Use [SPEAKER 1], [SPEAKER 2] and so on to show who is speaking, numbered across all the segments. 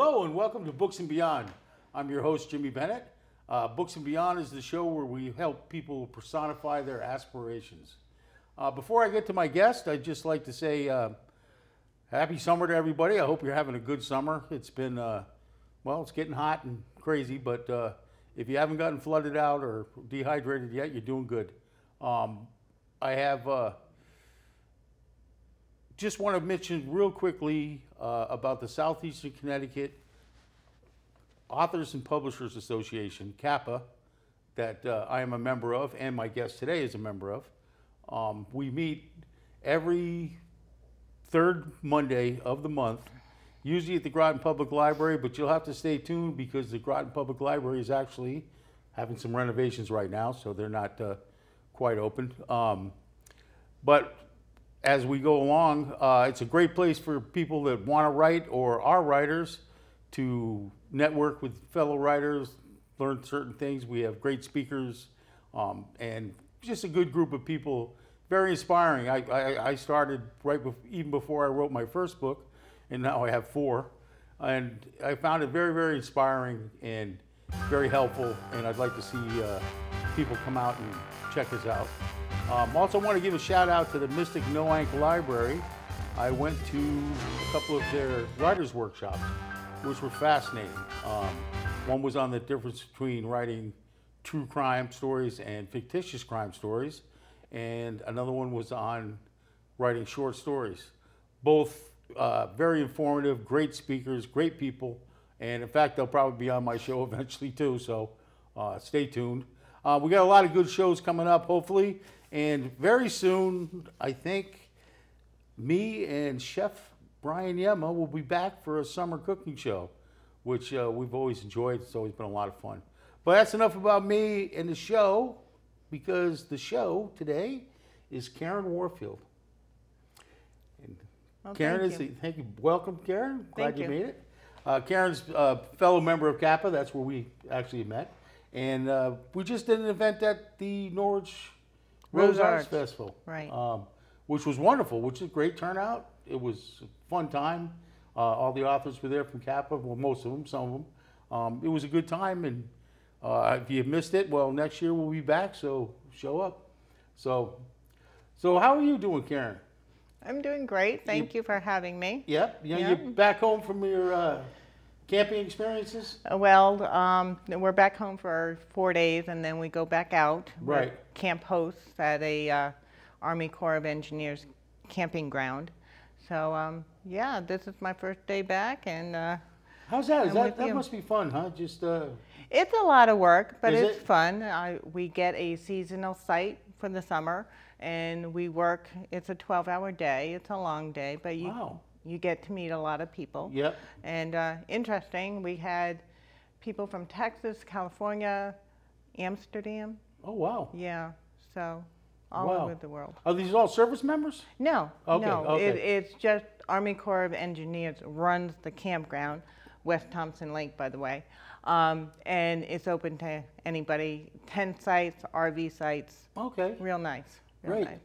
[SPEAKER 1] Hello and welcome to Books and Beyond. I'm your host, Jimmy Bennett. Uh, Books and Beyond is the show where we help people personify their aspirations. Uh, before I get to my guest, I'd just like to say uh, happy summer to everybody. I hope you're having a good summer. It's been, uh, well, it's getting hot and crazy, but uh, if you haven't gotten flooded out or dehydrated yet, you're doing good. Um, I have uh, just want to mention real quickly uh, about the Southeastern Connecticut Authors and Publishers Association, CAPA, that uh, I am a member of, and my guest today is a member of. Um, we meet every third Monday of the month, usually at the Groton Public Library, but you'll have to stay tuned because the Groton Public Library is actually having some renovations right now, so they're not uh, quite open. Um, but as we go along, uh, it's a great place for people that want to write or are writers to network with fellow writers, learn certain things. We have great speakers um, and just a good group of people. Very inspiring. I, I, I started right bef- even before I wrote my first book, and now I have four. And I found it very, very inspiring and very helpful. And I'd like to see uh, people come out and check us out. Um, also, want to give a shout out to the Mystic Noank Library. I went to a couple of their writers' workshops, which were fascinating. Um, one was on the difference between writing true crime stories and fictitious crime stories, and another one was on writing short stories. Both uh, very informative, great speakers, great people, and in fact, they'll probably be on my show eventually too. So uh, stay tuned. Uh, we got a lot of good shows coming up, hopefully, and very soon, I think me and Chef Brian Yema will be back for a summer cooking show, which uh, we've always enjoyed. It's always been a lot of fun. But that's enough about me and the show, because the show today is Karen Warfield. And
[SPEAKER 2] Well,
[SPEAKER 1] Karen
[SPEAKER 2] thank
[SPEAKER 1] is
[SPEAKER 2] you.
[SPEAKER 1] the, thank you. Welcome, Karen. Glad
[SPEAKER 2] Thank
[SPEAKER 1] you
[SPEAKER 2] you.
[SPEAKER 1] made it. Uh, Karen's a fellow member of CAPA. That's where we actually met. And uh, we just did an event at the Norwich Rose,
[SPEAKER 2] Rose
[SPEAKER 1] Arts
[SPEAKER 2] Arts.
[SPEAKER 1] Festival.
[SPEAKER 2] Right.
[SPEAKER 1] Um, which was wonderful, which is a great turnout. It was a fun time. Uh, all the authors were there from CAPA, well, most of them, some of them. Um, it was a good time, and uh, if you missed it, well, next year we'll be back, so show up. So, so how are you doing, Karen?
[SPEAKER 2] I'm doing great. Thank you for having me.
[SPEAKER 1] Yep. You
[SPEAKER 2] Yeah.
[SPEAKER 1] You're back home from your uh, camping experiences?
[SPEAKER 2] Well, um, we're back home for four days, and then we go back out.
[SPEAKER 1] Right.
[SPEAKER 2] camp hosts at a uh, Army Corps of Engineers camping ground. So um, yeah, this is my first day back, and uh,
[SPEAKER 1] How's that? Is that, that must be fun, huh? Just uh,
[SPEAKER 2] it's a lot of work, but it's
[SPEAKER 1] it?
[SPEAKER 2] fun. I, we get a seasonal site for the summer, and we work. It's a 12-hour day. It's a long day, but you
[SPEAKER 1] Wow.
[SPEAKER 2] You get to meet a lot of people.
[SPEAKER 1] yep.
[SPEAKER 2] And uh, interesting, we had people from Texas, California, Amsterdam.
[SPEAKER 1] Oh wow.
[SPEAKER 2] Yeah, so all
[SPEAKER 1] Wow.
[SPEAKER 2] over the world.
[SPEAKER 1] Are these all service members?
[SPEAKER 2] No,
[SPEAKER 1] Okay,
[SPEAKER 2] no,
[SPEAKER 1] okay.
[SPEAKER 2] It, it's just Army Corps of Engineers runs the campground, West Thompson Lake, by the way, um, and it's open to anybody. Tent sites, RV sites,
[SPEAKER 1] Okay.
[SPEAKER 2] real nice, real
[SPEAKER 1] Great.
[SPEAKER 2] nice.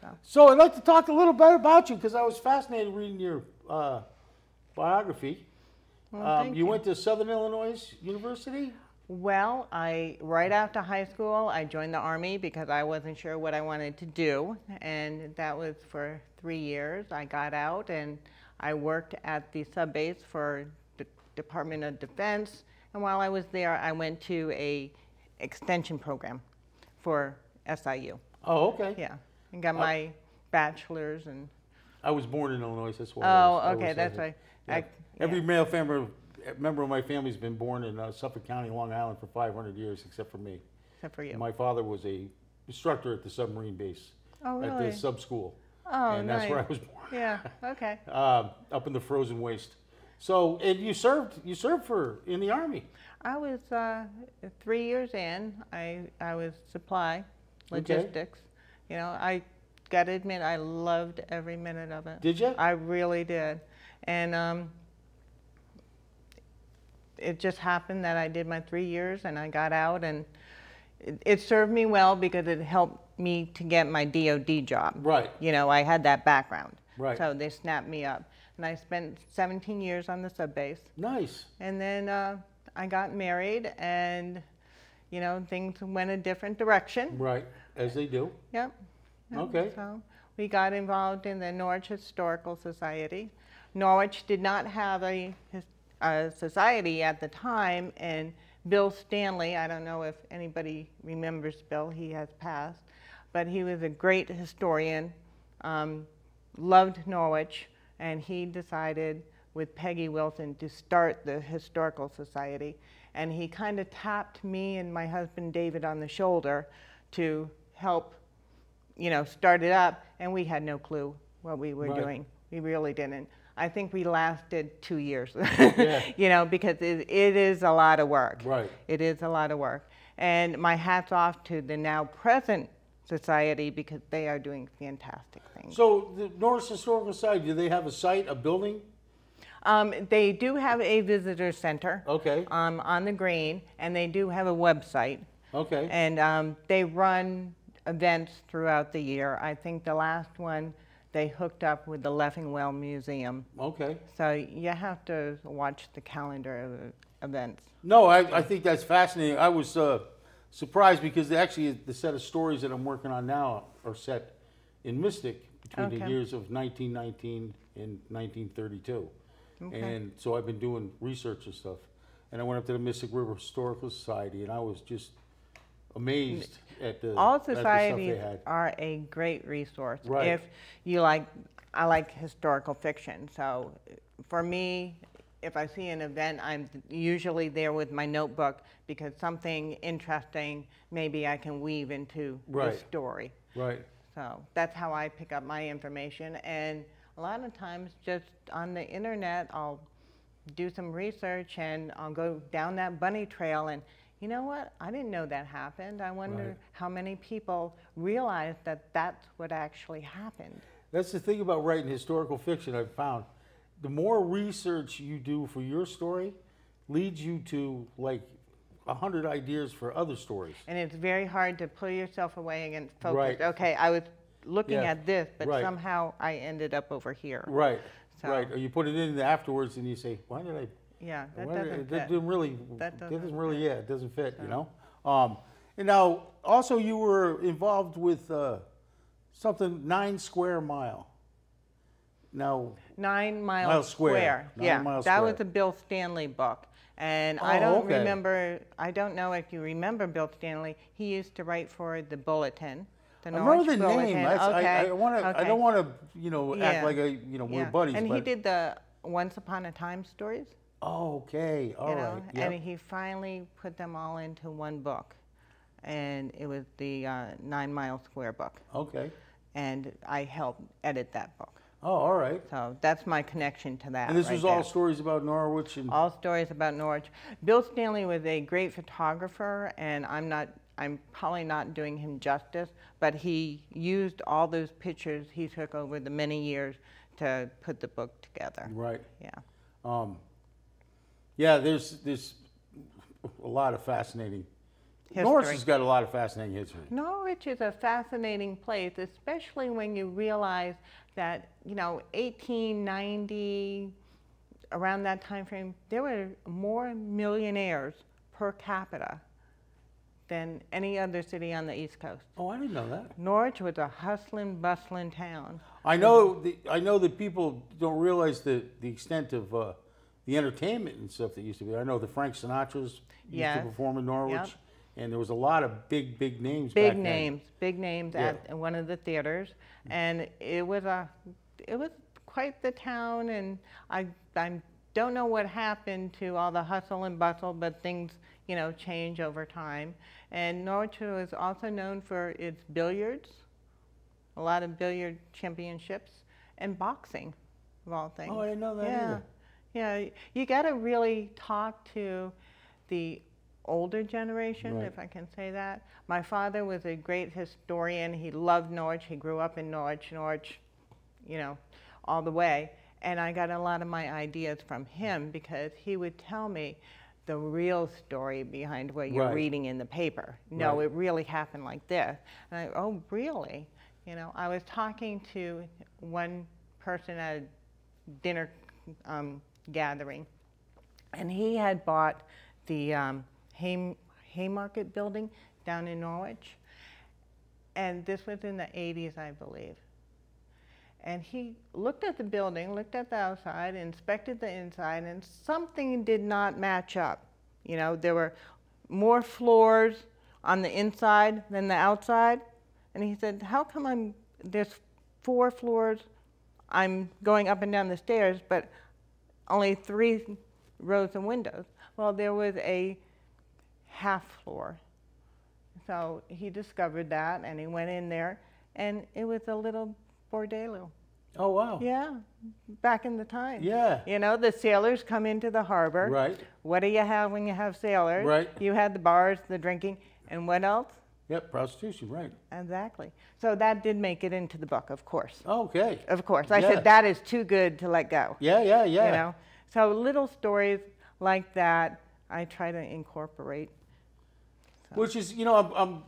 [SPEAKER 2] So
[SPEAKER 1] So I'd like to talk a little bit about you because I was fascinated reading your uh, biography.
[SPEAKER 2] Well,
[SPEAKER 1] um, you,
[SPEAKER 2] you.
[SPEAKER 1] went to Southern Illinois University.
[SPEAKER 2] Well, I right after high school, I joined the army because I wasn't sure what I wanted to do, and that was for three years. I got out and I worked at the sub base for the Department of Defense, and while I was there, I went to a extension program for SIU.
[SPEAKER 1] Oh, okay.
[SPEAKER 2] Yeah, and got my bachelor's and
[SPEAKER 1] I was born in Illinois. That's why. I
[SPEAKER 2] oh,
[SPEAKER 1] was-
[SPEAKER 2] okay, that's right.
[SPEAKER 1] yeah.
[SPEAKER 2] I,
[SPEAKER 1] Every male family, member of my family's been born in uh, Suffolk County, Long Island, for 500 years, except for me.
[SPEAKER 2] except for you.
[SPEAKER 1] My father was a instructor at the submarine base
[SPEAKER 2] oh, really?
[SPEAKER 1] at the sub school,
[SPEAKER 2] Oh,
[SPEAKER 1] and
[SPEAKER 2] nice.
[SPEAKER 1] that's where I was born.
[SPEAKER 2] Yeah. Okay.
[SPEAKER 1] um, up in the frozen waste. So, and you served, you served for in the army.
[SPEAKER 2] I was uh, three years in. I I was supply,
[SPEAKER 1] Okay.
[SPEAKER 2] You know, I got to admit, I loved every minute of it.
[SPEAKER 1] Did you?
[SPEAKER 2] I really did, and um, it just happened that I did my three years and I got out, and it, it served me well because it helped me to get my DoD job.
[SPEAKER 1] Right.
[SPEAKER 2] You know, I had that background.
[SPEAKER 1] Right.
[SPEAKER 2] So they snapped me up. and I spent 17 years on the sub base.
[SPEAKER 1] Nice.
[SPEAKER 2] And then uh, I got married, and you know things went a different direction.
[SPEAKER 1] Right, as they do.
[SPEAKER 2] Yep. yep.
[SPEAKER 1] Okay.
[SPEAKER 2] So we got involved in the Norwich Historical Society. Norwich did not have a, a society at the time, and Bill Stanley, I don't know if anybody remembers Bill, he has passed, but he was a great historian, um, loved Norwich, and he decided with Peggy Wilson to start the Historical Society. And he kind of tapped me and my husband David on the shoulder to help you know, started up, and we had no clue what we were
[SPEAKER 1] Right.
[SPEAKER 2] doing. We really didn't. I think we lasted two years,
[SPEAKER 1] Yeah.
[SPEAKER 2] you know, because it, it is a lot of work.
[SPEAKER 1] Right.
[SPEAKER 2] It is a lot of work. And my hat's off to the now present society because they are doing fantastic things.
[SPEAKER 1] So the Norwich Historical Society, do they have a site, a building?
[SPEAKER 2] Um, they do have a visitor center
[SPEAKER 1] Okay,
[SPEAKER 2] um, on the green, and they do have a website.
[SPEAKER 1] okay.
[SPEAKER 2] And um, they run events throughout the year. I think the last one they hooked up with the Leffingwell Museum.
[SPEAKER 1] Okay.
[SPEAKER 2] So you have to watch the calendar of events.
[SPEAKER 1] No, I, I think that's fascinating. I was uh, surprised because actually the set of stories that I'm working on now are set in Mystic between the years of 1919 and 1932.
[SPEAKER 2] Okay.
[SPEAKER 1] And so I've been doing research and stuff. And I went up to the Mystic River Historical Society and I was just amazed at the,
[SPEAKER 2] All
[SPEAKER 1] the
[SPEAKER 2] societies
[SPEAKER 1] had.
[SPEAKER 2] are a great resource
[SPEAKER 1] Right.
[SPEAKER 2] if you like. I like historical fiction, so for me, if I see an event, I'm usually there with my notebook because something interesting maybe I can weave into
[SPEAKER 1] Right.
[SPEAKER 2] the story.
[SPEAKER 1] Right.
[SPEAKER 2] So that's how I pick up my information. And a lot of times, just on the internet, I'll do some research and I'll go down that bunny trail. And you know what? I didn't know that happened. I wonder
[SPEAKER 1] Right.
[SPEAKER 2] how many people realized that that's what actually happened.
[SPEAKER 1] That's the thing about writing historical fiction I've found. The more research you do for your story leads you to like a hundred ideas for other stories.
[SPEAKER 2] And it's very hard to pull yourself away and focus.
[SPEAKER 1] Right.
[SPEAKER 2] Okay, I was looking
[SPEAKER 1] Yeah.
[SPEAKER 2] at this, but
[SPEAKER 1] Right.
[SPEAKER 2] somehow I ended up over here.
[SPEAKER 1] Right,
[SPEAKER 2] So-
[SPEAKER 1] right. Or you put it in afterwards and you say, why did I?
[SPEAKER 2] Yeah, that doesn't
[SPEAKER 1] It
[SPEAKER 2] fit.
[SPEAKER 1] didn't really,
[SPEAKER 2] That doesn't
[SPEAKER 1] doesn't really,
[SPEAKER 2] fit.
[SPEAKER 1] yeah, it doesn't fit, you know? Um, and now, also you were involved with, uh, something, Nine Square Mile. Now,
[SPEAKER 2] Nine Mile,
[SPEAKER 1] Mile Square.
[SPEAKER 2] Square.
[SPEAKER 1] Nine
[SPEAKER 2] yeah,
[SPEAKER 1] Mile
[SPEAKER 2] that was
[SPEAKER 1] Square.
[SPEAKER 2] a Bill Stanley book. And I
[SPEAKER 1] Oh,
[SPEAKER 2] don't
[SPEAKER 1] okay.
[SPEAKER 2] remember, I don't know if you remember Bill Stanley. He used to write for the Bulletin, the
[SPEAKER 1] I
[SPEAKER 2] Norwich
[SPEAKER 1] remember the
[SPEAKER 2] Bulletin.
[SPEAKER 1] name.
[SPEAKER 2] Okay.
[SPEAKER 1] I, I wanna, I
[SPEAKER 2] okay.
[SPEAKER 1] don't wanna, you know, act
[SPEAKER 2] Yeah.
[SPEAKER 1] like I, you know, we're
[SPEAKER 2] yeah.
[SPEAKER 1] buddies,
[SPEAKER 2] And
[SPEAKER 1] but.
[SPEAKER 2] he did the Once Upon a Time stories,
[SPEAKER 1] Oh, okay, all
[SPEAKER 2] you
[SPEAKER 1] right. yep.
[SPEAKER 2] and he finally put them all into one book. And it was the uh, Nine Mile Square book.
[SPEAKER 1] Okay.
[SPEAKER 2] And I helped edit that book.
[SPEAKER 1] Oh, all right.
[SPEAKER 2] So that's my connection to that.
[SPEAKER 1] And this
[SPEAKER 2] right
[SPEAKER 1] was all
[SPEAKER 2] there.
[SPEAKER 1] stories about Norwich and.
[SPEAKER 2] all stories about Norwich. Bill Stanley was a great photographer, and I'm not. I'm probably not doing him justice, but he used all those pictures he took over the many years to put the book together.
[SPEAKER 1] Right.
[SPEAKER 2] Yeah.
[SPEAKER 1] Um, yeah, there's there's a lot of fascinating. Norwich
[SPEAKER 2] History.
[SPEAKER 1] has got a lot of fascinating history.
[SPEAKER 2] Norwich is a fascinating place, especially when you realize that, you know, 1890, around that time frame, there were more millionaires per capita than any other city on the East Coast.
[SPEAKER 1] Oh, I didn't know that.
[SPEAKER 2] Norwich was a hustling, bustling town.
[SPEAKER 1] I know the, I know that people don't realize the the extent of uh, the entertainment and stuff that used to be. I know the Frank Sinatras used
[SPEAKER 2] Yes.
[SPEAKER 1] to perform in Norwich,
[SPEAKER 2] Yep.
[SPEAKER 1] and there was a lot of big big names.
[SPEAKER 2] Big
[SPEAKER 1] back then.
[SPEAKER 2] names, big names
[SPEAKER 1] Yeah.
[SPEAKER 2] at one of the theaters, and it was a, it was quite the town. And I, I don't know what happened to all the hustle and bustle, but things, you know, change over time. And Norwich was also known for its billiards, a lot of billiard championships, and boxing, of all things.
[SPEAKER 1] Oh, I didn't know that
[SPEAKER 2] yeah.
[SPEAKER 1] either.
[SPEAKER 2] Yeah, you got to really talk to the older generation,
[SPEAKER 1] Right.
[SPEAKER 2] if I can say that. My father was a great historian. He loved Norwich. He grew up in Norwich, Norwich, you know, all the way. And I got a lot of my ideas from him because he would tell me the real story behind what you're
[SPEAKER 1] Right.
[SPEAKER 2] reading in the paper. No,
[SPEAKER 1] Right.
[SPEAKER 2] it really happened like this. And I, oh, really? You know, I was talking to one person at a dinner um, gathering, and he had bought the um, Hay, Haymarket building down in Norwich, and this was in the 80s, I believe. And he looked at the building, looked at the outside, inspected the inside, and something did not match up. You know, there were more floors on the inside than the outside. And he said, How come I'm, there's four floors, I'm going up and down the stairs, but only three rows of windows? Well, there was a half floor. So he discovered that and he went in there, and it was a little bordello.
[SPEAKER 1] Oh, wow.
[SPEAKER 2] Yeah, back in the time.
[SPEAKER 1] Yeah.
[SPEAKER 2] You know, the sailors come into the harbor.
[SPEAKER 1] Right.
[SPEAKER 2] What do you have when you have sailors?
[SPEAKER 1] Right.
[SPEAKER 2] You had the bars, the drinking, and what else?
[SPEAKER 1] Yep, prostitution, right.
[SPEAKER 2] Exactly. So that did make it into the book, of course.
[SPEAKER 1] Okay.
[SPEAKER 2] Of course. I
[SPEAKER 1] Yeah.
[SPEAKER 2] said that is too good to let go.
[SPEAKER 1] Yeah, yeah, yeah.
[SPEAKER 2] You know. So little stories like that I try to incorporate.
[SPEAKER 1] Which is, you know, I'm,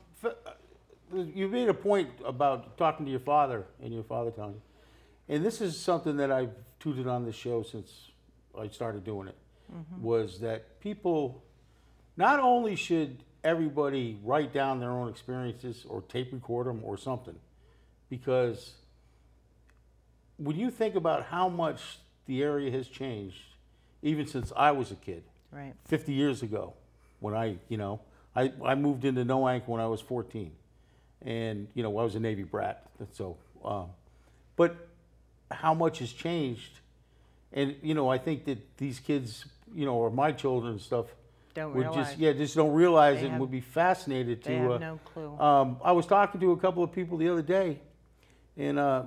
[SPEAKER 1] I'm, you made a point about talking to your father and your father telling you. And this is something that I've tutored on the show since I started doing it, mm-hmm. was that people, not only should everybody write down their own experiences or tape record them or something, because when you think about how much the area has changed, even since I was a kid,
[SPEAKER 2] Right.
[SPEAKER 1] 50 years ago when I, you know, I, I moved into Noank when I was 14. And, you know, I was a Navy brat. So, um, but how much has changed? And, you know, I think that these kids, you know, or my children and stuff,
[SPEAKER 2] Don't
[SPEAKER 1] would
[SPEAKER 2] realize.
[SPEAKER 1] just, yeah, just don't realize
[SPEAKER 2] They
[SPEAKER 1] it and would be fascinated to.
[SPEAKER 2] They have
[SPEAKER 1] uh,
[SPEAKER 2] no clue.
[SPEAKER 1] um, I was talking to a couple of people the other day, and uh,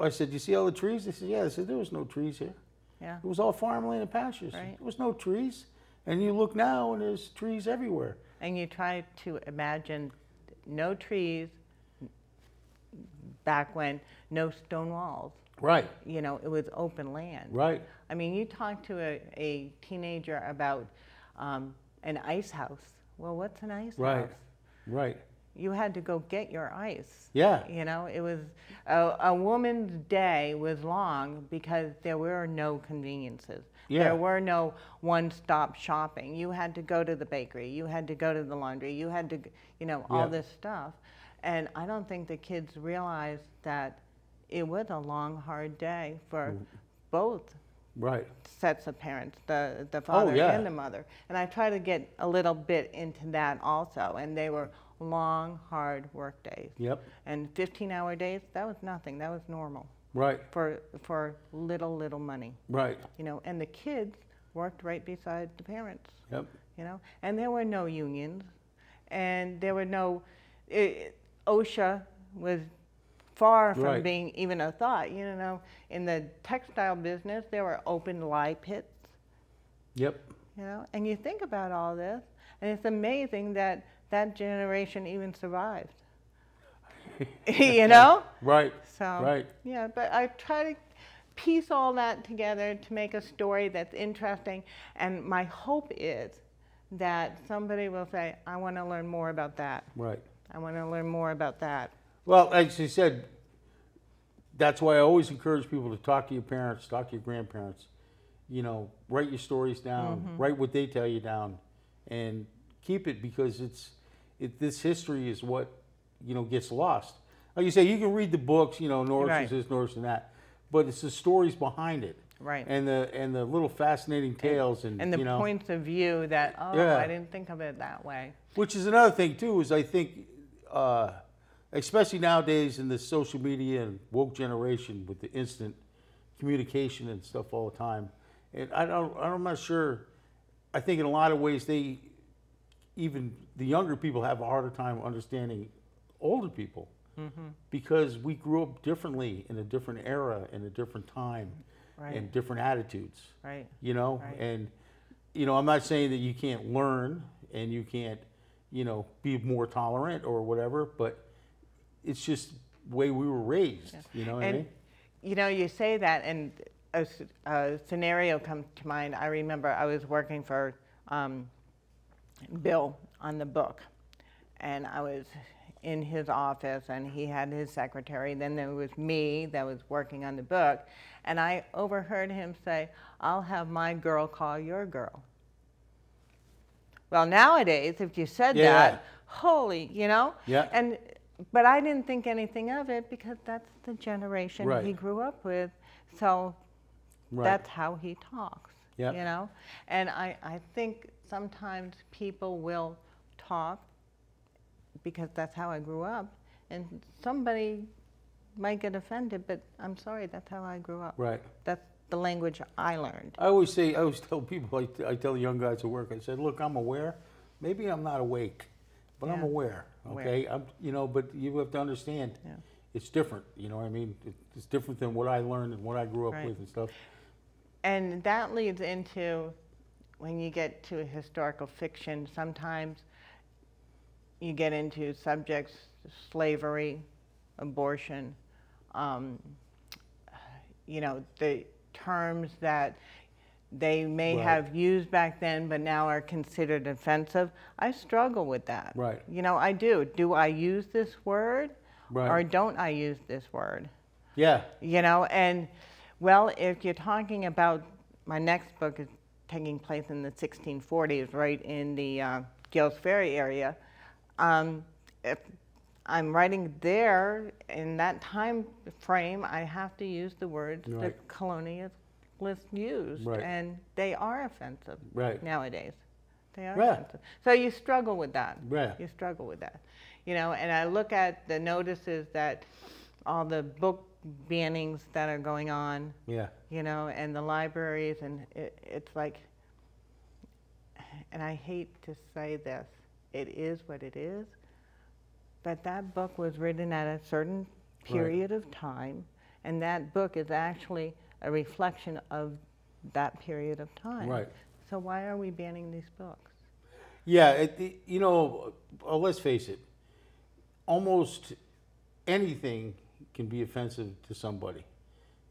[SPEAKER 1] I said, "You see all the trees?" They said, "Yeah." I said, "There was no trees here.
[SPEAKER 2] yeah.
[SPEAKER 1] It was all farmland and pastures.
[SPEAKER 2] Right.
[SPEAKER 1] There was no trees." And you look now, and there's trees everywhere.
[SPEAKER 2] And you try to imagine no trees back when, no stone walls.
[SPEAKER 1] Right.
[SPEAKER 2] You know, it was open land.
[SPEAKER 1] Right.
[SPEAKER 2] I mean, you talk to a, a teenager about um, an ice house. Well, what's an ice
[SPEAKER 1] Right.
[SPEAKER 2] house?
[SPEAKER 1] Right.
[SPEAKER 2] You had to go get your ice.
[SPEAKER 1] Yeah.
[SPEAKER 2] You know, it was a, a woman's day was long because there were no conveniences.
[SPEAKER 1] Yeah.
[SPEAKER 2] There were no one-stop shopping. You had to go to the bakery. You had to go to the laundry. You had to, you know, all
[SPEAKER 1] Yeah.
[SPEAKER 2] this stuff. And I don't think the kids realized that it was a long, hard day for
[SPEAKER 1] Mm.
[SPEAKER 2] both
[SPEAKER 1] Right.
[SPEAKER 2] sets of parents, the, the oh, father
[SPEAKER 1] Oh, yeah.
[SPEAKER 2] and the mother. And I try to get a little bit into that also. And they were long, hard work days.
[SPEAKER 1] Yep.
[SPEAKER 2] And 15 hour days, that was nothing. That was normal
[SPEAKER 1] Right.
[SPEAKER 2] for, for little, little money.
[SPEAKER 1] Right.
[SPEAKER 2] You know, and the kids worked right beside the parents,
[SPEAKER 1] Yep.
[SPEAKER 2] you know, and there were no unions and there were no, i OSHA was far from
[SPEAKER 1] Right.
[SPEAKER 2] being even a thought. You know, in the textile business, there were open lye pits,
[SPEAKER 1] Yep.
[SPEAKER 2] you know, and you think about all this, and it's amazing that that generation even survived. you know?
[SPEAKER 1] Right.
[SPEAKER 2] So,
[SPEAKER 1] Right.
[SPEAKER 2] yeah, but I try to piece all that together to make a story that's interesting. And my hope is that somebody will say, I want to learn more about that.
[SPEAKER 1] Right.
[SPEAKER 2] I want to learn more about that.
[SPEAKER 1] Well, as you said, that's why I always encourage people to talk to your parents, talk to your grandparents. You know, write your stories down,
[SPEAKER 2] Mm-hmm.
[SPEAKER 1] write what they tell you down, and keep it because it's it, this history is what you know gets lost. Like you say, you can read the books, you know, Norwich
[SPEAKER 2] Right.
[SPEAKER 1] is this, Norwich and that, but it's the stories behind it,
[SPEAKER 2] Right.
[SPEAKER 1] and the and the little fascinating tales, and,
[SPEAKER 2] And the
[SPEAKER 1] you know,
[SPEAKER 2] points of view that, oh,
[SPEAKER 1] Yeah.
[SPEAKER 2] I didn't think of it that way.
[SPEAKER 1] Which is another thing too, is I think, uh, especially nowadays in the social media and woke generation with the instant communication and stuff all the time, and I don't, I'm not sure. I think in a lot of ways they, even the younger people have a harder time understanding older people mm-hmm. because we grew up differently in a different era, in a different time,
[SPEAKER 2] Right.
[SPEAKER 1] and different attitudes
[SPEAKER 2] Right.
[SPEAKER 1] you know
[SPEAKER 2] Right.
[SPEAKER 1] and you know i'm not saying that you can't learn and you can't you know be more tolerant or whatever but it's just the way we were raised you know what i mean
[SPEAKER 2] you know, you say that, and a scenario comes to mind. I remember I was working for um, Bill on the book, and I was in his office and he had his secretary. Then there was me that was working on the book. And I overheard him say, I'll have my girl call your girl. Well, nowadays, if you said
[SPEAKER 1] Yeah.
[SPEAKER 2] that, holy, you know?
[SPEAKER 1] Yeah.
[SPEAKER 2] And, but I didn't think anything of it because that's the generation
[SPEAKER 1] Right.
[SPEAKER 2] he grew up with. So
[SPEAKER 1] Right.
[SPEAKER 2] that's how he talks.
[SPEAKER 1] Yeah.
[SPEAKER 2] You know? And I, I think sometimes people will talk because that's how I grew up. And somebody might get offended, but I'm sorry, that's how I grew up.
[SPEAKER 1] Right.
[SPEAKER 2] That's the language I learned.
[SPEAKER 1] I always say, I always tell people, I, I tell young guys at work, I said, look, I'm aware. Maybe I'm not awake, but I'm aware.
[SPEAKER 2] Aware.
[SPEAKER 1] Okay, I'm, you know, but you have to understand,
[SPEAKER 2] Yeah.
[SPEAKER 1] it's different. You know what I mean? It's different than what I learned and what I grew up
[SPEAKER 2] Right.
[SPEAKER 1] with and stuff.
[SPEAKER 2] And that leads into when you get to historical fiction, sometimes you get into subjects, slavery, abortion, um, you know, the terms that they may
[SPEAKER 1] Right.
[SPEAKER 2] have used back then but now are considered offensive. I struggle with that.
[SPEAKER 1] Right.
[SPEAKER 2] You know, I do. Do I use this word or don't I use this word?
[SPEAKER 1] Yeah.
[SPEAKER 2] you know and well if you're talking about my next book is taking place in the 1640s right in the uh, Gales Ferry area um, if i'm writing there in that time frame i have to use the words
[SPEAKER 1] Right.
[SPEAKER 2] that colonialists used
[SPEAKER 1] Right.
[SPEAKER 2] and they are offensive
[SPEAKER 1] Right.
[SPEAKER 2] nowadays they are
[SPEAKER 1] Yeah.
[SPEAKER 2] offensive so you struggle with that
[SPEAKER 1] Yeah.
[SPEAKER 2] you struggle with that you know and i look at the notices that all the book bannings that are going on
[SPEAKER 1] Yeah.
[SPEAKER 2] you know and the libraries and it, it's like and i hate to say this it is what it is but that book was written at a certain
[SPEAKER 1] Right.
[SPEAKER 2] period of time and that book is actually a reflection of that period of time
[SPEAKER 1] Right.
[SPEAKER 2] so why are we banning these books
[SPEAKER 1] Yeah, it, it- you know, uh, let's face it. Almost anything can be offensive to somebody,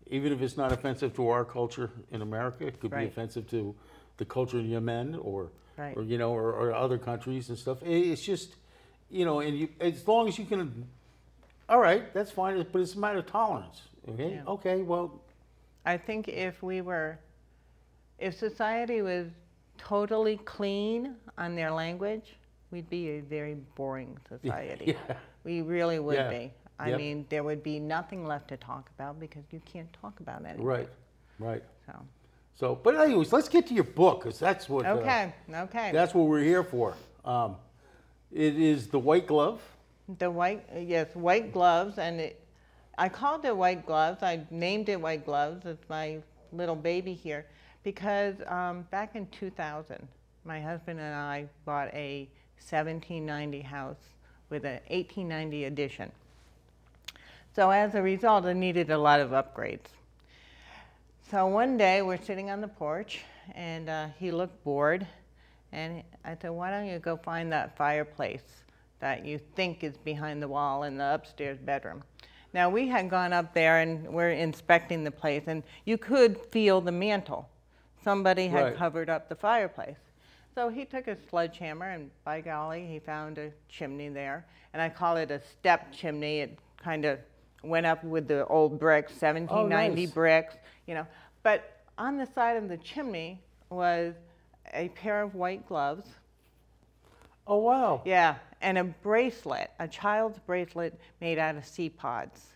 [SPEAKER 1] even if it's not offensive to our culture in America. It could be offensive to the culture in Yemen or,
[SPEAKER 2] Right.
[SPEAKER 1] or you know, or, or other countries and stuff. It- it's just, you know, and you, as long as you can, all right, that's fine. But it's a matter of tolerance. Okay.
[SPEAKER 2] Yeah.
[SPEAKER 1] Okay. Well,
[SPEAKER 2] I think if we were, if society was totally clean on their language, we'd be a very boring society.
[SPEAKER 1] yeah.
[SPEAKER 2] We really would
[SPEAKER 1] Yeah.
[SPEAKER 2] be. I
[SPEAKER 1] Yep.
[SPEAKER 2] mean, there would be nothing left to talk about because you can't talk about anything.
[SPEAKER 1] Right. Right.
[SPEAKER 2] So,
[SPEAKER 1] So, but anyways, let's get to your book because that's what. uh,
[SPEAKER 2] okay, okay.
[SPEAKER 1] That's what we're here for. Um, it is the white glove.
[SPEAKER 2] The white, yes, white gloves, and it, I called it white gloves. I named it white gloves. It's my little baby here because um, back in 2000, my husband and I bought a 1790 house with an 1890 addition. So as a result, it needed a lot of upgrades. So one day we're sitting on the porch, and uh, he looked bored, and I said, "Why don't you go find that fireplace that you think is behind the wall in the upstairs bedroom?" Now we had gone up there and we're inspecting the place, and you could feel the mantle. Somebody had
[SPEAKER 1] Right.
[SPEAKER 2] covered up the fireplace. So he took a sledgehammer, and by golly, he found a chimney there. And I call it a step chimney. It kind of went up with the old bricks, 1790
[SPEAKER 1] nice.
[SPEAKER 2] bricks, you know. But on the side of the chimney was a pair of white gloves.
[SPEAKER 1] Oh wow!
[SPEAKER 2] Yeah, and a bracelet, a child's bracelet made out of sea pods.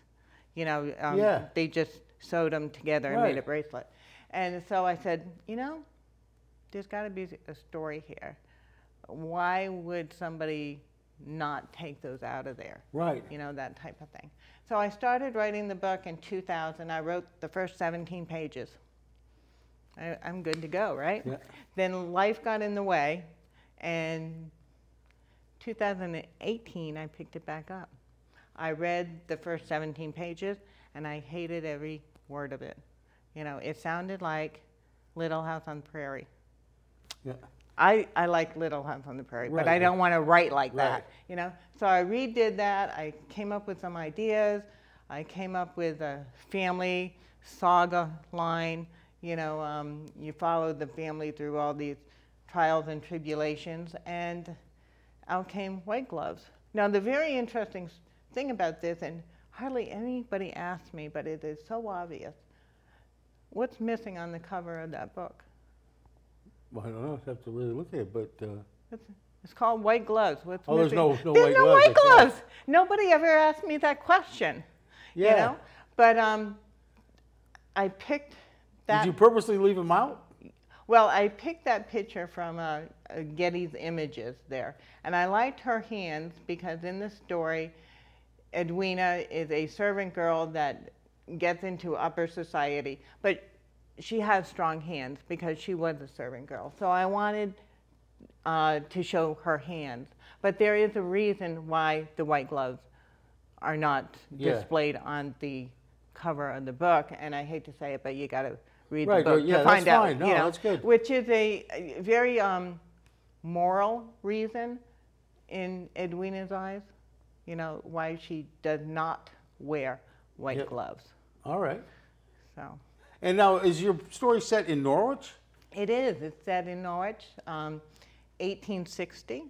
[SPEAKER 2] You know, um,
[SPEAKER 1] Yeah.
[SPEAKER 2] they just sewed them together and made a bracelet. And so I said, you know, there's got to be a story here. Why would somebody not take those out of there?
[SPEAKER 1] Right.
[SPEAKER 2] you know, that type of thing. So I started writing the book in 2000. I wrote the first 17 pages. I, I'm good to go, right?
[SPEAKER 1] Yeah.
[SPEAKER 2] Then life got in the way, and 2018 I picked it back up. I read the first 17 pages, and I hated every word of it. You know, it sounded like Little House on the Prairie.
[SPEAKER 1] Yeah.
[SPEAKER 2] I, I like Little House on the Prairie, but I don't want to write like
[SPEAKER 1] Right.
[SPEAKER 2] that, you know? So I redid that. I came up with some ideas. I came up with a family saga line. You know, um, you followed the family through all these trials and tribulations, and out came White Gloves. Now, the very interesting thing about this, and hardly anybody asks me, but it is so obvious. What's missing on the cover of that book?
[SPEAKER 1] Well, I don't know, I have to really look at it, but, uh,
[SPEAKER 2] It's, it's called White Gloves. What's
[SPEAKER 1] Oh, there's
[SPEAKER 2] missing?
[SPEAKER 1] no- no
[SPEAKER 2] There's
[SPEAKER 1] white
[SPEAKER 2] no
[SPEAKER 1] gloves,
[SPEAKER 2] white gloves. Nobody ever asked me that question.
[SPEAKER 1] yeah.
[SPEAKER 2] You know? But um, I picked that.
[SPEAKER 1] Did you purposely leave them out?
[SPEAKER 2] Well, I picked that picture from uh, uh, Getty's Images there, and I liked her hands because in the story, Edwina is a servant girl that gets into upper society, but she has strong hands because she was a servant girl. So I wanted uh, to show her hands, but there is a reason why the white gloves are not
[SPEAKER 1] Yeah.
[SPEAKER 2] displayed on the cover of the book, and I hate to say it, but you got to read
[SPEAKER 1] Right,
[SPEAKER 2] the book
[SPEAKER 1] yeah,
[SPEAKER 2] to
[SPEAKER 1] that's
[SPEAKER 2] find out.
[SPEAKER 1] fine. No,
[SPEAKER 2] you know,
[SPEAKER 1] that's good.
[SPEAKER 2] Which is a, a very um, moral reason in Edwina's eyes. You know why she does not wear white
[SPEAKER 1] Yep.
[SPEAKER 2] gloves.
[SPEAKER 1] All right.
[SPEAKER 2] So
[SPEAKER 1] And now, is your story set in Norwich?
[SPEAKER 2] it is. It's set in Norwich, um, 1860.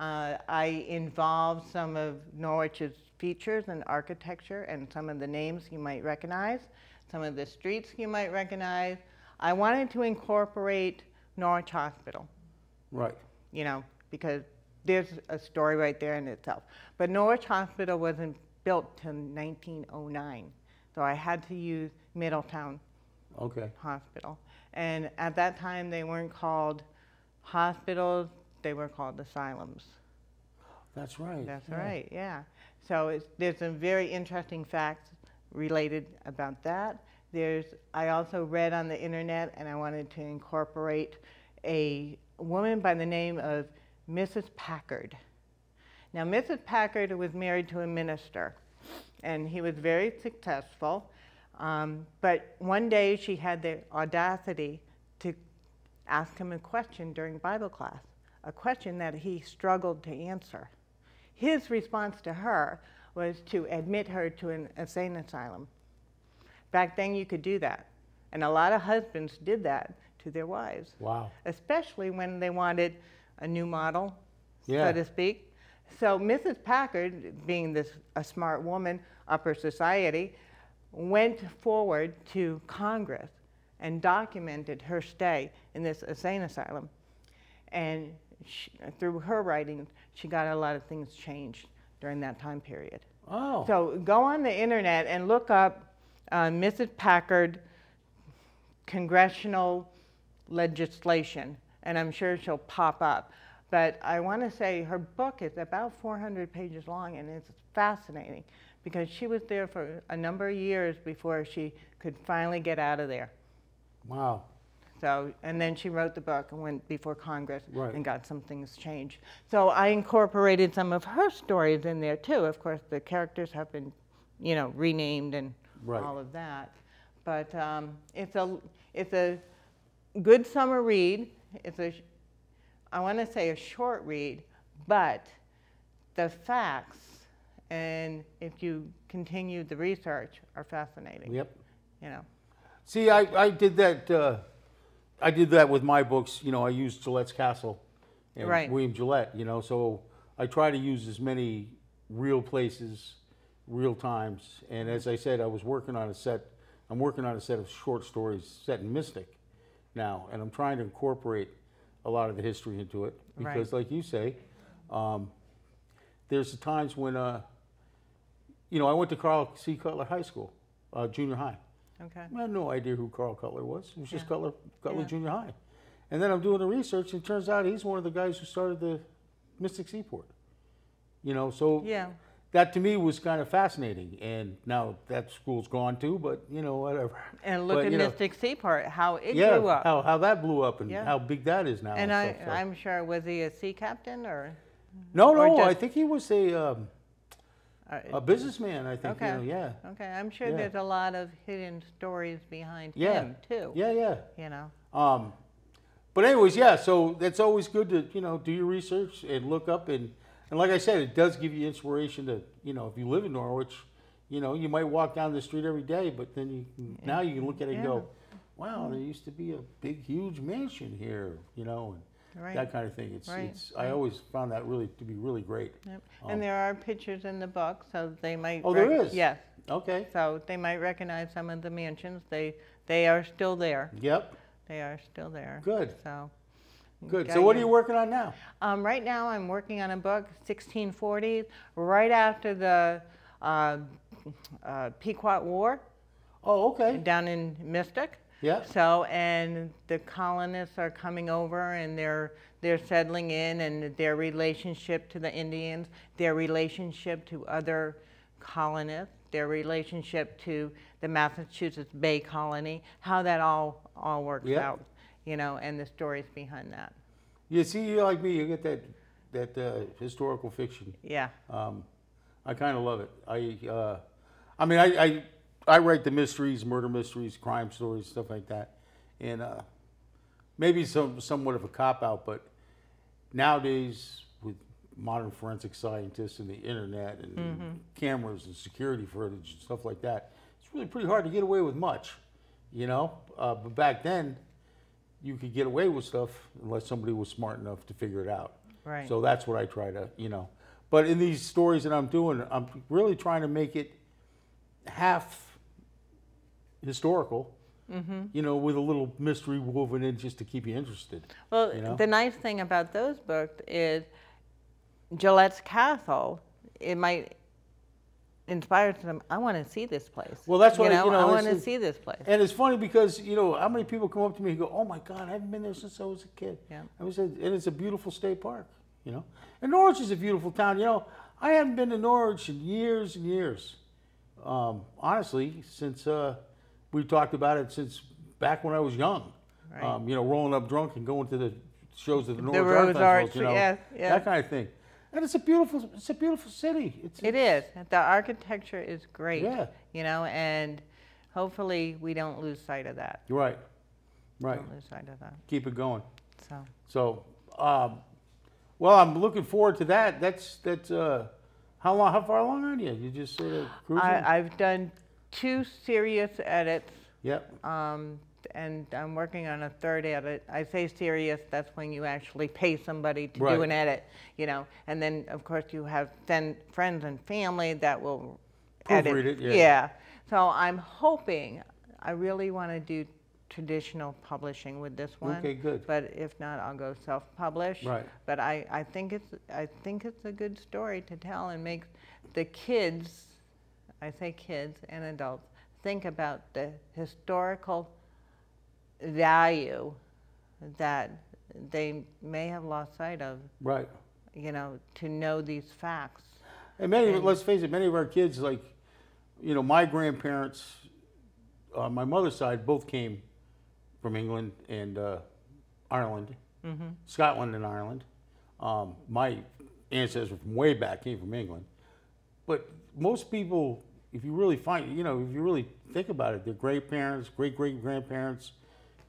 [SPEAKER 2] Uh, I involve some of Norwich's features and architecture and some of the names you might recognize, some of the streets you might recognize. I wanted to incorporate Norwich Hospital.
[SPEAKER 1] Right.
[SPEAKER 2] you know, because there's a story right there in itself. But Norwich Hospital wasn't built till 1909, so I had to use Middletown
[SPEAKER 1] Okay.
[SPEAKER 2] Hospital. And at that time, they weren't called hospitals; they were called asylums.
[SPEAKER 1] That's right.
[SPEAKER 2] That's
[SPEAKER 1] yeah.
[SPEAKER 2] right, yeah. So it's, there's some very interesting facts related about that. There's, I also read on the internet, and I wanted to incorporate a woman by the name of Mrs. Packard. Now, Mrs. Packard was married to a minister, and he was very successful. Um, but one day she had the audacity to ask him a question during Bible class, a question that he struggled to answer. His response to her was to admit her to an insane asylum. Back then, you could do that. And a lot of husbands did that to their wives,
[SPEAKER 1] Wow.
[SPEAKER 2] especially when they wanted a new model,
[SPEAKER 1] Yeah.
[SPEAKER 2] so to speak. So Mrs. Packard, being this a smart woman, upper society, went forward to Congress and documented her stay in this insane asylum. And she, through her writings, she got a lot of things changed during that time period.
[SPEAKER 1] Oh.
[SPEAKER 2] So go on the internet and look up uh, Mrs. Packard congressional legislation, and I'm sure she'll pop up. But I want to say her book is about 400 pages long, and it's fascinating because she was there for a number of years before she could finally get out of there.
[SPEAKER 1] wow.
[SPEAKER 2] So, and then she wrote the book and went before Congress
[SPEAKER 1] Right.
[SPEAKER 2] and got some things changed. So I incorporated some of her stories in there too. Of course, the characters have been, you know, renamed and
[SPEAKER 1] Right.
[SPEAKER 2] all of that. But um, it's a it's a good summer read. It's a I want to say a short read, but the facts and if you continue the research are fascinating.
[SPEAKER 1] Yep.
[SPEAKER 2] You know.
[SPEAKER 1] See, I, I did that. Uh, I did that with my books. You know, I used Gillette's Castle and
[SPEAKER 2] Right.
[SPEAKER 1] William Gillette. You know, so I try to use as many real places, real times. And as I said, I was working on a set. I'm working on a set of short stories set in Mystic now, and I'm trying to incorporate a lot of the history into it
[SPEAKER 2] Right.
[SPEAKER 1] because, like you say, um, there's the times when, uh, you know, I went to Carl C. Cutler High School, uh, junior high.
[SPEAKER 2] Okay.
[SPEAKER 1] I had no idea who Carl Cutler was. It was just Cutler, Cutler
[SPEAKER 2] Yeah.
[SPEAKER 1] Junior High. And then I'm doing the research, and it turns out he's one of the guys who started the Mystic Seaport. You know, so
[SPEAKER 2] Yeah.
[SPEAKER 1] that to me was kind of fascinating. And now that school's gone too, but you know, whatever.
[SPEAKER 2] And look
[SPEAKER 1] But,
[SPEAKER 2] at
[SPEAKER 1] you know,
[SPEAKER 2] Mystic Seaport, how it
[SPEAKER 1] yeah,
[SPEAKER 2] grew up.
[SPEAKER 1] How, how that blew up and
[SPEAKER 2] Yeah.
[SPEAKER 1] how big that is now.
[SPEAKER 2] and I,
[SPEAKER 1] stuff, so.
[SPEAKER 2] I'm sure, was he a sea captain or?
[SPEAKER 1] no,
[SPEAKER 2] or
[SPEAKER 1] no, I think he was a, um, a businessman, I think.
[SPEAKER 2] Okay.
[SPEAKER 1] You know, yeah.
[SPEAKER 2] okay, I'm sure
[SPEAKER 1] Yeah.
[SPEAKER 2] there's a lot of hidden stories behind
[SPEAKER 1] Yeah.
[SPEAKER 2] him too.
[SPEAKER 1] Yeah, yeah.
[SPEAKER 2] You know.
[SPEAKER 1] Um, but anyways, yeah. So that's always good to you know do your research and look up and and like I said, it does give you inspiration to you know if you live in Norwich, you know you might walk down the street every day, but then you can- now you can look at it and go, wow, there used to be a big huge mansion here, you know. And
[SPEAKER 2] Right.
[SPEAKER 1] that kind of thing. It's,
[SPEAKER 2] Right,
[SPEAKER 1] it's, I always found that really to be really great.
[SPEAKER 2] Yep.
[SPEAKER 1] Um,
[SPEAKER 2] And there are pictures in the book, so they might.
[SPEAKER 1] Oh, there is.
[SPEAKER 2] Yes,
[SPEAKER 1] Okay,
[SPEAKER 2] so they might recognize some of the mansions. They, they are still there.
[SPEAKER 1] yep,
[SPEAKER 2] They are still there.
[SPEAKER 1] good,
[SPEAKER 2] So.
[SPEAKER 1] good. So what are you working on now?
[SPEAKER 2] Um, right now, I'm working on a book, 1640s, right after the uh, uh, Pequot War
[SPEAKER 1] Oh, okay,
[SPEAKER 2] down in Mystic.
[SPEAKER 1] Yeah,
[SPEAKER 2] So, and the colonists are coming over and they're, they're settling in and their relationship to the Indians, their relationship to other colonists, their relationship to the Massachusetts Bay Colony, how that all, all works
[SPEAKER 1] Yeah.
[SPEAKER 2] out, you know, and the stories behind that.
[SPEAKER 1] You see, you're like me, you get that, that uh, historical fiction.
[SPEAKER 2] Yeah,
[SPEAKER 1] Um, I kind of love it. I, uh, I mean, I, I, I write the mysteries, murder mysteries, crime stories, stuff like that, and uh, maybe some somewhat of a cop out, but nowadays with modern forensic scientists and the internet and cameras and security footage and stuff like that, it's really pretty hard to get away with much, you know. Uh, but back then, you could get away with stuff unless somebody was smart enough to figure it out.
[SPEAKER 2] right.
[SPEAKER 1] So that's what I try to, you know. But in these stories that I'm doing, I'm really trying to make it half historical,
[SPEAKER 2] Mm-hmm.
[SPEAKER 1] you know, with a little mystery woven in just to keep you interested.
[SPEAKER 2] Well,
[SPEAKER 1] you know?
[SPEAKER 2] the nice thing about those books is Gillette's Castle. It might inspire them. I want to see this place.
[SPEAKER 1] Well, that's what I-
[SPEAKER 2] you know.
[SPEAKER 1] you know,
[SPEAKER 2] I want to see this place.
[SPEAKER 1] And it's funny because, you know, how many people come up to me and go, oh my God, I haven't been there since I was a kid.
[SPEAKER 2] Yeah.
[SPEAKER 1] I was, and it's a beautiful state park, you know. And Norwich is a beautiful town. You know, I haven't been to Norwich in years and years. Um, honestly, since uh, we talked about it since back when I was young.
[SPEAKER 2] Right.
[SPEAKER 1] Um, you know, rolling up drunk and going to the shows at the
[SPEAKER 2] Rose
[SPEAKER 1] Art Festivals,
[SPEAKER 2] Arts,
[SPEAKER 1] you know,
[SPEAKER 2] yeah, yeah.
[SPEAKER 1] that kind of thing. And it's a beautiful, it's a beautiful city. It's,
[SPEAKER 2] It is. The architecture is great.
[SPEAKER 1] Yeah.
[SPEAKER 2] You know, and hopefully we don't lose sight of that.
[SPEAKER 1] You're right, right.
[SPEAKER 2] Don't lose sight of that.
[SPEAKER 1] Keep it going.
[SPEAKER 2] So.
[SPEAKER 1] So, um, well, I'm looking forward to that. That's that's uh, how long? How far along are you? You just sort of cruising.
[SPEAKER 2] I, I've done two serious edits,
[SPEAKER 1] yep.
[SPEAKER 2] um, and I'm working on a third edit. I say serious, that's when you actually pay somebody to
[SPEAKER 1] Right.
[SPEAKER 2] do an edit, you know. And then, of course, you have then friends and family that will edit.
[SPEAKER 1] Proofread it, yeah.
[SPEAKER 2] So I'm hoping, I really want to do traditional publishing with this one.
[SPEAKER 1] Okay, good.
[SPEAKER 2] But if not, I'll go self-publish.
[SPEAKER 1] Right.
[SPEAKER 2] But I, I think it's I think it's a good story to tell and make the kids, I say kids and adults, think about the historical value that they may have lost sight of,
[SPEAKER 1] Right.
[SPEAKER 2] you know, to know these facts.
[SPEAKER 1] And many,
[SPEAKER 2] And-
[SPEAKER 1] let's face it, many of our kids, like, you know, my grandparents, on my mother's side, both came from England and uh, Ireland, Scotland and Ireland. Um, my ancestors from way back came from England. But most people, if you really find, you know, if you really think about it, their great parents, great great grandparents,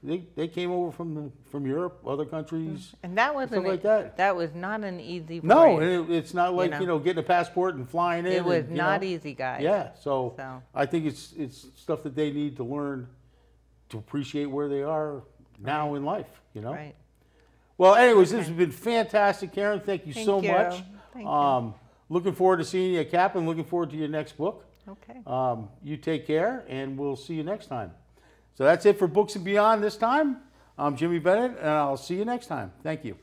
[SPEAKER 1] they, they came over from the, from Europe, other countries.
[SPEAKER 2] And that wasn't
[SPEAKER 1] like
[SPEAKER 2] a-
[SPEAKER 1] that.
[SPEAKER 2] was not an easy
[SPEAKER 1] No,
[SPEAKER 2] voyage.
[SPEAKER 1] and it, it's not like,
[SPEAKER 2] know.
[SPEAKER 1] you know, getting a passport and flying in.
[SPEAKER 2] It was
[SPEAKER 1] and,
[SPEAKER 2] not
[SPEAKER 1] know.
[SPEAKER 2] easy, guys.
[SPEAKER 1] Yeah, so,
[SPEAKER 2] So-
[SPEAKER 1] I think it's it's stuff that they need to learn to appreciate where they are now in life. You know.
[SPEAKER 2] Right.
[SPEAKER 1] Well, anyways, this has been fantastic, Karen. Thank you
[SPEAKER 2] Thank
[SPEAKER 1] so
[SPEAKER 2] you.
[SPEAKER 1] much.
[SPEAKER 2] Thank you.
[SPEAKER 1] Um, looking forward to seeing you at Cap and Looking forward to your next book.
[SPEAKER 2] Okay.
[SPEAKER 1] Um, you take care, and we'll see you next time. So that's it for Books and Beyond this time. I'm Jimmy Bennett, and I'll see you next time. Thank you.